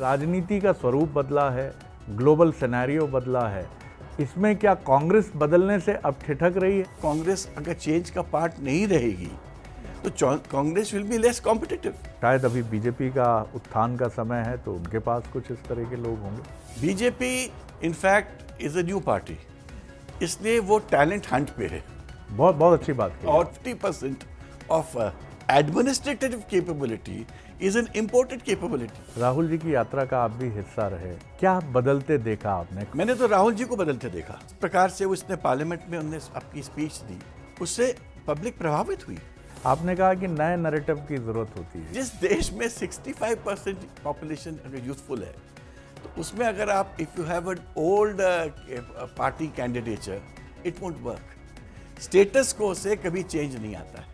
राजनीति का स्वरूप बदला है ग्लोबल सिनेरियो बदला है। इसमें क्या कांग्रेस बदलने से अब ठिठक रही है? कांग्रेस अगर चेंज का पार्ट नहीं रहेगी तो Congress will be less competitive. शायद अभी बीजेपी का उत्थान का समय है तो उनके पास कुछ इस तरह के लोग होंगे। BJP in fact is a new party इसलिए वो टैलेंट हंट पे है। बहुत बहुत अच्छी बात की और 50 percent of administrative capability is an imported capability Rahul ji की यात्रा का आप भी हिस्सा रहे। क्या बदलते देखा आपने? मैंने तो राहुल जी को बदलते देखा। इस प्रकार से उसने पार्लियामेंट में उन्होंने अपनी स्पीच दी। उससे पब्लिक प्रभावित हुई। आपने कहा कि नए नरेटिव की ज़रूरत होती है। जिस देश में 65 परसेंट पॉपुलेशन अगर यूथफुल है तो उसमें अगर आप if you have an old party candidature it won't work status quo कभी चेंज नहीं आता। है